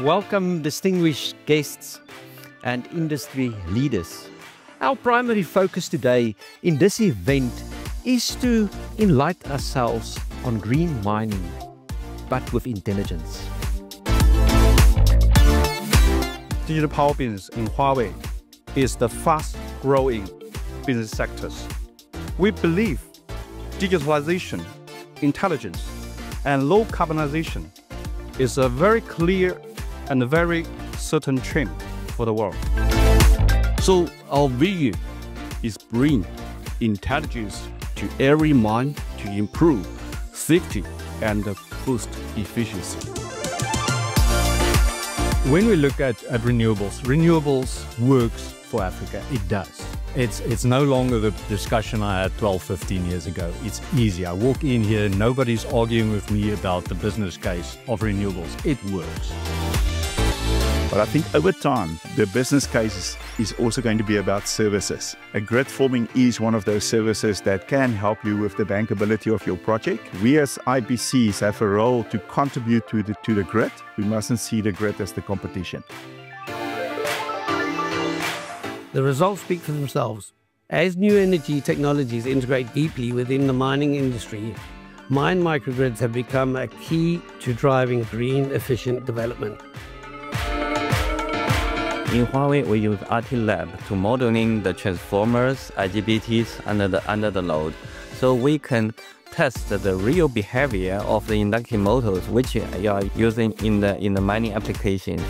Welcome, distinguished guests and industry leaders. Our primary focus today in this event is to enlighten ourselves on green mining, but with intelligence. Digital power business in Huawei is the fast growing business sectors. We believe digitalization, intelligence, and low carbonization is a very clear and a very certain trend for the world. So our vision is bring intelligence to every mine to improve safety and boost efficiency. When we look at, at renewables, renewables works for Africa. It does. It's it's no longer the discussion I had 12, 15 years ago. It's easy. I walk in here, nobody's arguing with me about the business case of renewables. It works. But I think over time, the business case is also going to be about services. A grid forming is one of those services that can help you with the bankability of your project. We as IBCs have a role to contribute to the, to the grid. We mustn't see the grid as the competition. The results speak for themselves. As new energy technologies integrate deeply within the mining industry, mine microgrids have become a key to driving green, efficient development. In Huawei, we use RT Lab to modeling the transformers, IGBTs under the, under the load, so we can test the real behavior of the inductive motors which you are using in the in the mining application.